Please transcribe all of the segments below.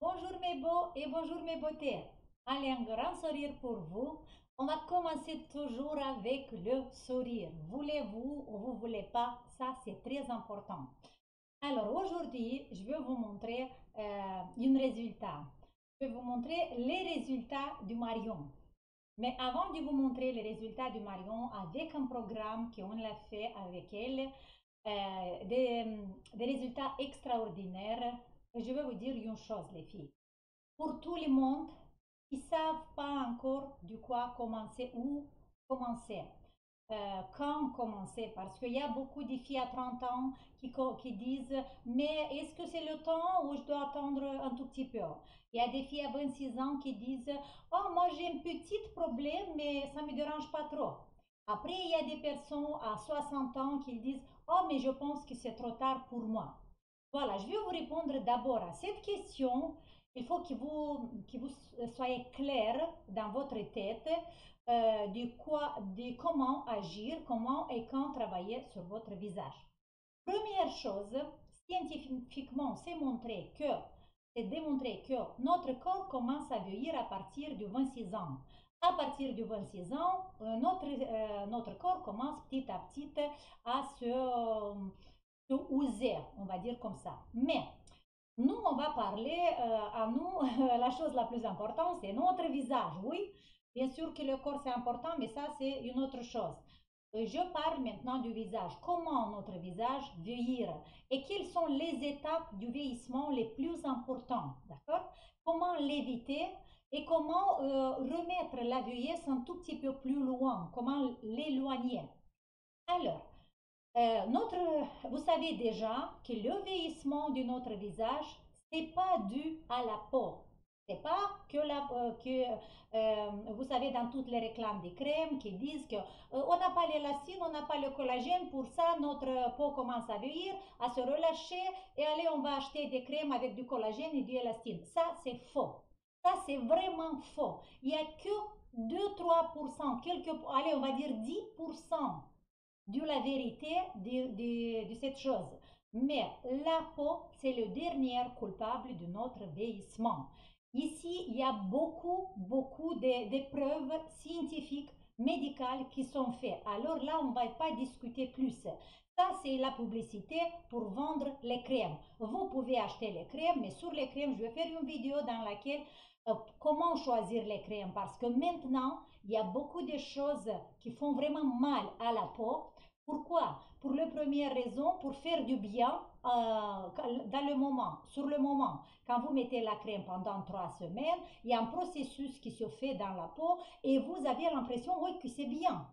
Bonjour mes beaux et bonjour mes beautés. Allez, un grand sourire pour vous. On va commencer toujours avec le sourire. Voulez-vous ou vous voulez pas? Ça, c'est très important. Alors aujourd'hui, je vais vous montrer euh, un résultat. Je vais vous montrer les résultats du Marion. Mais avant de vous montrer les résultats du Marion avec un programme qu'on a fait avec elle, euh, des résultats extraordinaires, je vais vous dire une chose, les filles. Pour tout le monde qui ne savent pas encore de quoi commencer, où commencer, euh, quand commencer, parce qu'il y a beaucoup de filles à 30 ans qui, qui disent Mais est-ce que c'est le temps ou je dois attendre un tout petit peu? Il y a des filles à 26 ans qui disent Oh, moi j'ai un petit problème, mais ça ne me dérange pas trop. Après, il y a des personnes à 60 ans qui disent Oh, mais je pense que c'est trop tard pour moi. Voilà, je vais vous répondre d'abord à cette question. Il faut que vous, que vous soyez clair dans votre tête euh, de, quoi, de comment agir, comment et quand travailler sur votre visage. Première chose, scientifiquement, c'est montré que c'est démontré que notre corps commence à vieillir à partir de 26 ans. À partir de 26 ans, euh, notre, euh, notre corps commence petit à petit à se user, on va dire comme ça. Mais nous, on va parler euh, à nous, la chose la plus importante, c'est notre visage. Oui, bien sûr que le corps c'est important, mais ça c'est une autre chose. Je parle maintenant du visage. Comment notre visage vieillir et quelles sont les étapes du vieillissement les plus importantes, d'accord? Comment l'éviter et comment euh, remettre la vieillesse un tout petit peu plus loin, comment l'éloigner? Alors, euh, notre, vous savez déjà que le vieillissement de notre visage, n'est pas dû à la peau. C'est pas que, la, euh, que euh, vous savez dans toutes les réclames des crèmes qui disent que on n'a pas l'élastine, on n'a pas le collagène, pour ça notre peau commence à vieillir, à se relâcher et allez on va acheter des crèmes avec du collagène et du élastine. Ça c'est faux. Ça c'est vraiment faux. Il n'y a que 2-3%, quelques, allez on va dire 10% de la vérité de, de, cette chose. Mais la peau, c'est le dernier coupable de notre vieillissement. Ici, il y a beaucoup, beaucoup de, preuves scientifiques, médicales qui sont faites. Alors là, on ne va pas discuter plus. Ça, c'est la publicité pour vendre les crèmes. Vous pouvez acheter les crèmes, mais sur les crèmes, je vais faire une vidéo dans laquelle euh, comment choisir les crèmes. Parce que maintenant, il y a beaucoup de choses qui font vraiment mal à la peau. Pourquoi? Pour la première raison, pour faire du bien euh, dans le moment, sur le moment. Quand vous mettez la crème pendant trois semaines, il y a un processus qui se fait dans la peau et vous avez l'impression, oui, que c'est bien.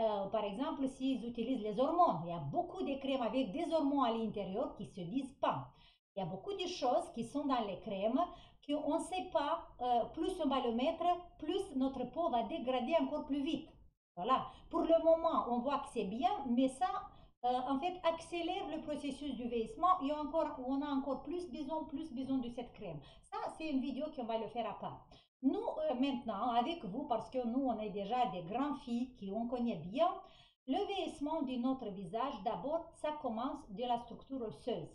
Euh, par exemple, s'ils utilisent les hormones, il y a beaucoup de crèmes avec des hormones à l'intérieur qui se disent pas. Il y a beaucoup de choses qui sont dans les crèmes qu'on ne sait pas, euh, plus on va le mettre, plus notre peau va dégrader encore plus vite. Voilà. Pour le moment, on voit que c'est bien, mais ça, euh, en fait, accélère le processus du vieillissement et encore, on a encore plus besoin, plus besoin de cette crème. Ça, c'est une vidéo qu'on va le faire à part. Nous, euh, maintenant, avec vous, parce que nous, on est déjà des grandes filles qui on connaît bien, le vieillissement de notre visage, d'abord, ça commence de la structure osseuse.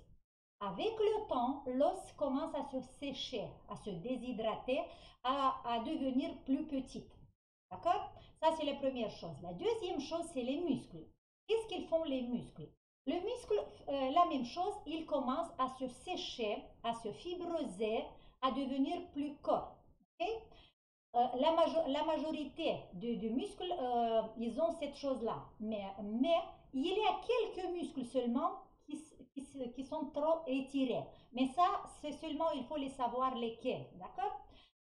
Avec le temps, l'os commence à se sécher, à se déshydrater, à, à devenir plus petite. D'accord? Ça, c'est la première chose. La deuxième chose, c'est les muscles. Qu'est-ce qu'ils font les muscles? Le muscle, euh, la même chose, il commence à se sécher, à se fibroser, à devenir plus la, majorité de, muscles, euh, ils ont cette chose-là. Mais, il y a quelques muscles seulement qui, sont trop étirés. Mais ça, c'est seulement, il faut les savoir lesquels. D'accord?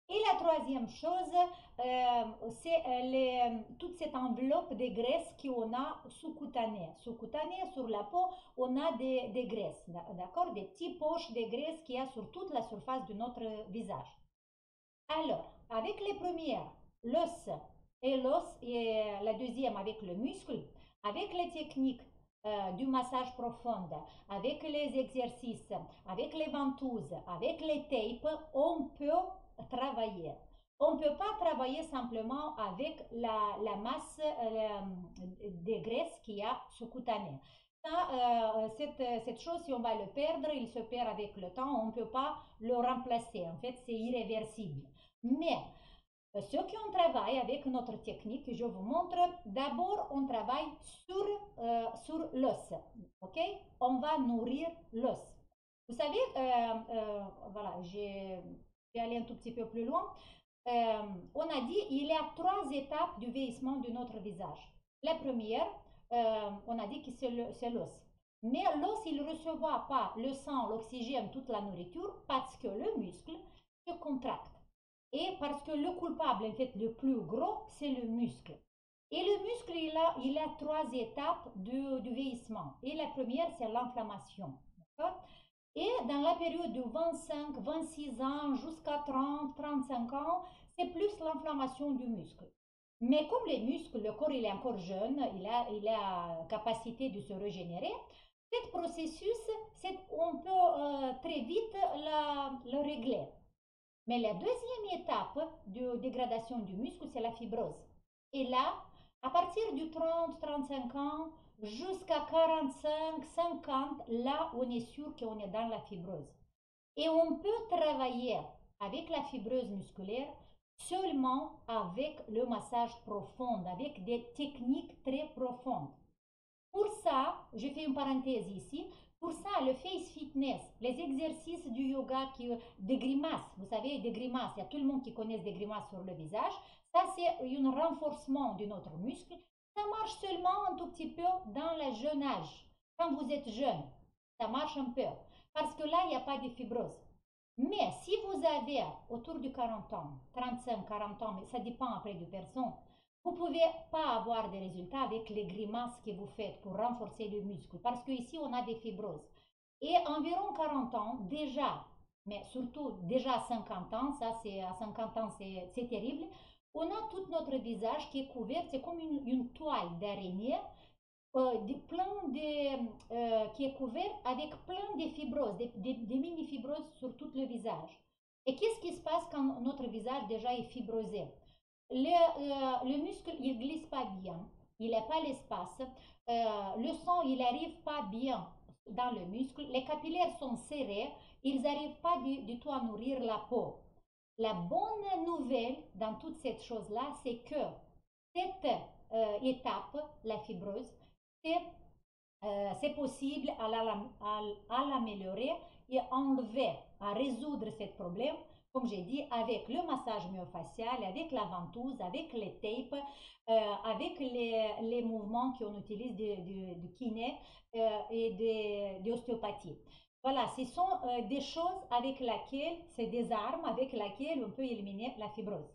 Et la troisième chose, euh, c'est euh, toute cette enveloppe de graisses qu'on a sous-cutanée. Sous-cutanée, sur la peau, on a des, graisses, d'accord? Des petites poches de graisses qu'il y a sur toute la surface de notre visage. Alors, avec les premières, l'os et l'os, et la deuxième avec le muscle, avec les techniques euh, du massage profond, avec les exercices, avec les ventouses, avec les tapes, on peut travailler. On ne peut pas travailler simplement avec la, masse euh, des graisses qu'il y a sous-cutanée. cette, cette, chose, si on va le perdre, il se perd avec le temps, on ne peut pas le remplacer. En fait, c'est irréversible. Mais ceux qui ont travaillé avec notre technique, je vous montre, d'abord on travaille sur, sur l'os. ok? On va nourrir l'os. Vous savez, voilà, j'ai aller un tout petit peu plus loin. on a dit il y a trois étapes du vieillissement de notre visage. La première, euh, on a dit que c'est l'os. Mais l'os, il ne recevra pas le sang, l'oxygène, toute la nourriture parce que le muscle se contracte. Et parce que le coupable, en fait, le plus gros, c'est le muscle. Et le muscle, il a, il a trois étapes du, du vieillissement. Et la première, c'est l'inflammation. Et dans la période de 25, 26 ans jusqu'à 30, 35 ans, c'est plus l'inflammation du muscle. Mais comme les muscles, le corps il est encore jeune, il a, il a capacité de se régénérer, ce processus, on peut euh, très vite le régler. Mais la deuxième étape de dégradation du muscle, c'est la fibrose. Et là, à partir du 30-35 ans jusqu'à 45-50, là, on est sûr qu'on est dans la fibrose. Et on peut travailler avec la fibrose musculaire seulement avec le massage profond, avec des techniques très profondes. Pour ça, je fais une parenthèse ici, pour ça, le face fitness, les exercices du yoga, qui, des grimaces, vous savez, des grimaces, il y a tout le monde qui connaît des grimaces sur le visage, ça c'est un renforcement de notre muscle. Ça marche seulement un tout petit peu dans le jeune âge, quand vous êtes jeune, ça marche un peu, parce que là, il n'y a pas de fibrose. Mais si vous avez autour de 40 ans, 35, 40 ans, mais ça dépend après de personne, vous ne pouvez pas avoir des résultats avec les grimaces que vous faites pour renforcer le muscle, parce qu'ici, on a des fibroses. Et environ 40 ans, déjà, mais surtout déjà à 50 ans, ça c'est à 50 ans, c'est terrible, on a tout notre visage qui est couvert, c'est comme une, toile d'araignée euh, plein de, euh, qui est couvert avec plein de fibroses, des, mini-fibroses sur tout le visage. Et qu'est-ce qui se passe quand notre visage déjà est fibrosé? Le, euh, le, muscle, il glisse pas bien, il n'a pas l'espace, le sang, il n'arrive pas bien dans le muscle, les capillaires sont serrés, ils n'arrivent pas du, tout à nourrir la peau. La bonne nouvelle dans toute cette chose-là, c'est que cette étape, la fibrose, euh, c'est possible à l'améliorer et enlever, à résoudre ce problème, comme j'ai dit, avec le massage myofascial, avec la ventouse, avec les tapes, euh, avec les, mouvements qu'on utilise de, de, kiné euh, et d'ostéopathie. Voilà, ce sont des choses avec lesquelles, c'est des armes avec lesquelles on peut éliminer la fibrose.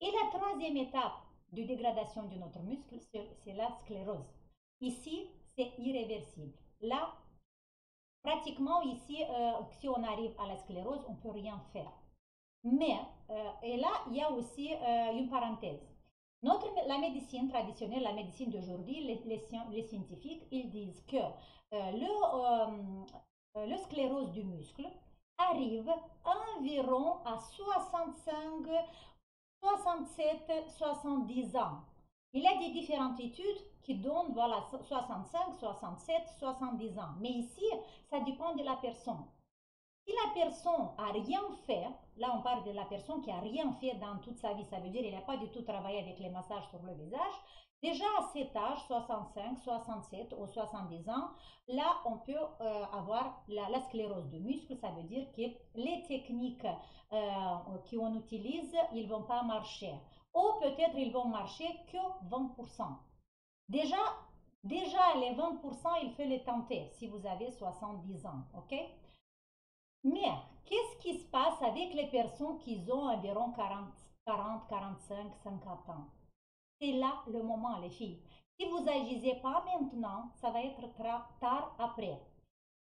Et la troisième étape de dégradation de notre muscle, c'est la sclérose. Ici, c'est irréversible. Là, pratiquement ici, euh, si on arrive à la sclérose, on ne peut rien faire. Mais, euh, et là, il y a aussi euh, une parenthèse. Notre, la médecine traditionnelle, la médecine d'aujourd'hui, les, les, scientifiques, ils disent que le, le sclérose du muscle arrive environ à 65, 67, 70 ans. Il y a des différentes études qui donnent voilà, 65, 67, 70 ans. Mais ici, ça dépend de la personne. Si la personne a rien fait, là on parle de la personne qui a rien fait dans toute sa vie, ça veut dire qu'il n'a pas du tout travaillé avec les massages sur le visage, déjà à cet âge, 65, 67 ou 70 ans, là on peut euh, avoir la, sclérose du muscle, ça veut dire que les techniques euh, qu'on utilise, ils ne vont pas marcher. Ou peut-être ils vont marcher que 20%. Déjà, déjà les 20%, il faut les tenter si vous avez 70 ans, ok? Mais qu'est-ce qui se passe avec les personnes qui ont environ 40, 40 45, 50 ans? C'est là le moment, les filles. Si vous n'agissez pas maintenant, ça va être tard après.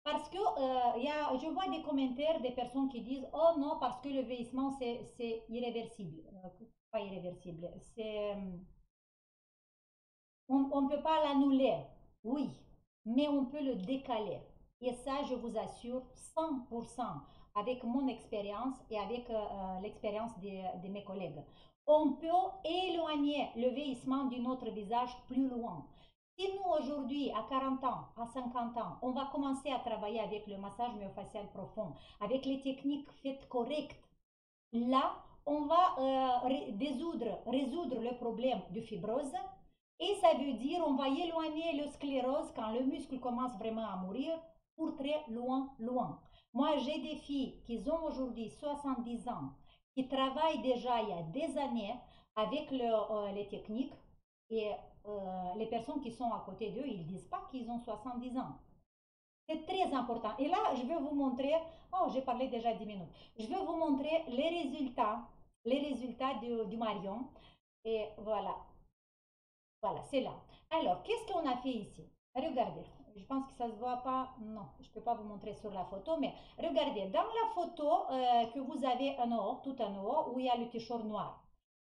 Parce que euh, y a, je vois des commentaires des personnes qui disent Oh non, parce que le vieillissement, c'est irréversible. Euh, pas irréversible. C'est, euh, on ne peut pas l'annuler, oui, mais on peut le décaler. Et ça, je vous assure, 100% avec mon expérience et avec l'expérience de, de mes collègues. On peut éloigner le vieillissement de notre visage plus loin. Si nous, aujourd'hui, à 40 ans, à 50 ans, on va commencer à travailler avec le massage myofascial profond, avec les techniques faites correctes, là, on va euh, résoudre, résoudre le problème de fibrose et ça veut dire on va éloigner le sclérose quand le muscle commence vraiment à mourir pour très loin, loin. Moi, j'ai des filles qui ont aujourd'hui 70 ans, qui travaillent déjà il y a des années avec euh, les techniques et euh, les personnes qui sont à côté d'eux, ils ne disent pas qu'ils ont 70 ans. C'est très important. Et là, je vais vous montrer, oh, j'ai parlé déjà 10 minutes. Je vais vous montrer les résultats, les résultats du, du Marion. Et voilà. Voilà, c'est là. Alors, qu'est-ce qu'on a fait ici? Regardez, je pense que ça ne se voit pas. Non, je ne peux pas vous montrer sur la photo, mais regardez, dans la photo euh, que vous avez en haut, tout en haut, où il y a le t-shirt noir,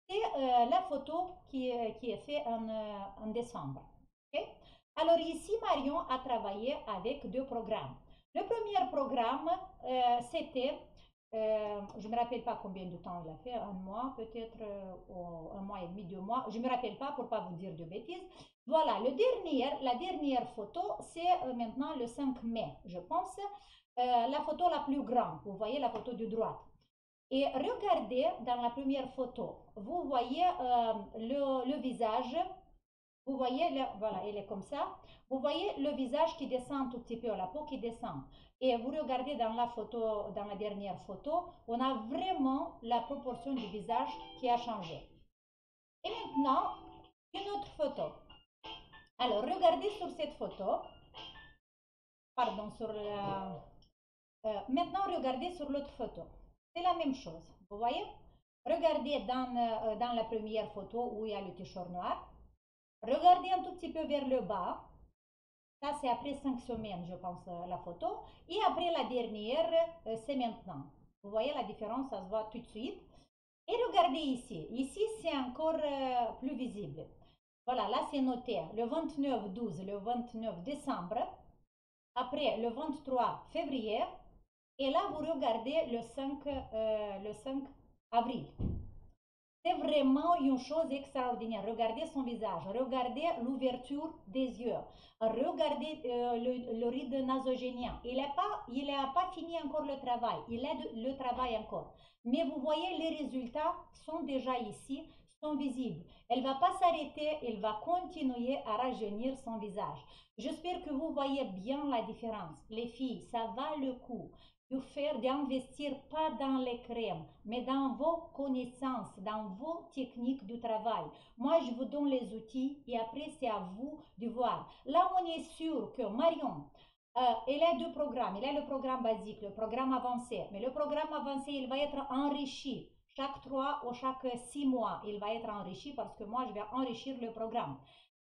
c'est euh, la photo qui, qui est faite en, euh, en décembre. Alors ici, Marion a travaillé avec deux programmes. Le premier programme, c'était euh, je ne me rappelle pas combien de temps il a fait, un mois peut-être, euh, un mois et demi, deux mois. Je ne me rappelle pas pour ne pas vous dire de bêtises. Voilà, la dernière photo, c'est euh, maintenant le 5 mai, je pense. la photo la plus grande, vous voyez la photo de droite. Et regardez dans la première photo, vous voyez le, visage, vous voyez, voilà, il est comme ça. Vous voyez le visage qui descend tout petit peu, la peau qui descend. Et vous regardez dans la photo, dans la dernière photo, on a vraiment la proportion du visage qui a changé. Et maintenant, une autre photo. Alors, regardez sur cette photo. Pardon, sur la... Euh, maintenant, regardez sur l'autre photo. C'est la même chose. Vous voyez? Regardez dans, euh, dans la première photo où il y a le t-shirt noir. Regardez un tout petit peu vers le bas. Ça, c'est après cinq semaines, je pense, euh, la photo. Et après la dernière, euh, c'est maintenant. Vous voyez la différence, ça se voit tout de suite. Et regardez ici. Ici, c'est encore euh, plus visible. Voilà, là, c'est noté le 29-12, le 29 décembre. Après, le 23 février. Et là, vous regardez le 5, le 5 avril. C'est vraiment une chose extraordinaire. Regardez son visage, regardez l'ouverture des yeux, regardez euh, le, rythme nasogénien. Il n'a pas, il pas fini encore le travail, il a le travail encore. Mais vous voyez, les résultats sont déjà ici, sont visibles. Elle va pas s'arrêter, elle va continuer à rajeunir son visage. J'espère que vous voyez bien la différence. Les filles, ça va le coup de faire, d'investir pas dans les crèmes, mais dans vos connaissances, dans vos techniques de travail. Moi, je vous donne les outils et après, c'est à vous de voir. Là, on est sûr que Marion, euh, elle a deux programmes. Il a le programme basique, le programme avancé. Mais le programme avancé, il va être enrichi. Chaque trois ou chaque six mois, il va être enrichi parce que moi, je vais enrichir le programme.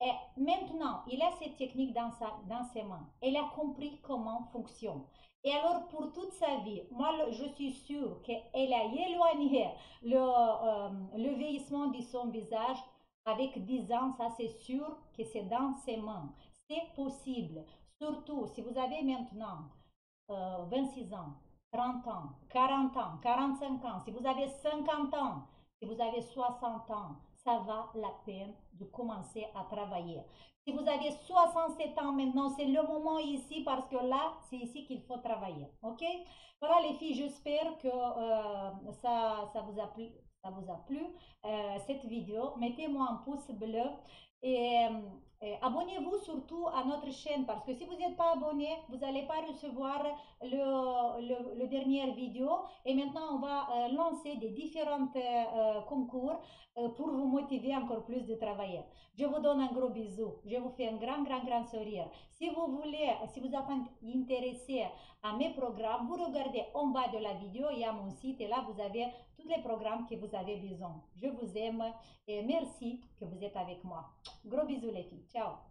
Et maintenant, il a cette technique dans, sa, dans ses mains. Elle a compris comment fonctionne. Et alors, pour toute sa vie, moi, je suis sûre qu'elle a éloigné le, euh, le vieillissement de son visage avec 10 ans. Ça, c'est sûr que c'est dans ses mains. C'est possible. Surtout si vous avez maintenant 26 euh, ans, 30 ans, 40 ans, 45 ans, si vous avez 50 ans, si vous avez 60 ans, ça va la peine de commencer à travailler. Si vous avez 67 ans maintenant, c'est le moment ici parce que là, c'est ici qu'il faut travailler. OK? Voilà les filles, j'espère que euh, ça, ça vous a plu. Ça vous a plu euh, cette vidéo. Mettez-moi un pouce bleu et, euh, abonnez-vous surtout à notre chaîne parce que si vous n'êtes pas abonné, vous n'allez pas recevoir le, le, dernière vidéo. Et maintenant, on va lancer des différents concours pour vous motiver encore plus de travailler. Je vous donne un gros bisou. Je vous fais un grand, grand, grand sourire. Si vous voulez, si vous êtes intéressé à mes programmes, vous regardez en bas de la vidéo, il y a mon site et là, vous avez tous les programmes que vous avez besoin. Je vous aime et merci que vous êtes avec moi. Gros bisous les filles. Ciao